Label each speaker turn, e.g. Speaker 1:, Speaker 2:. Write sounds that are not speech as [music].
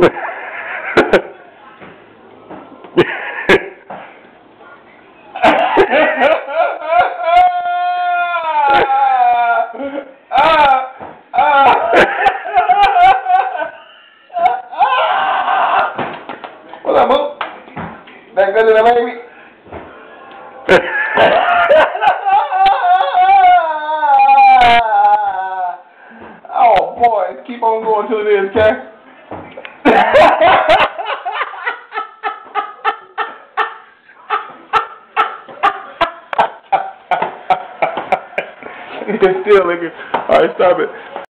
Speaker 1: [laughs] Oh boy, keep on going till it is, okay? It's still looking. All right, stop it.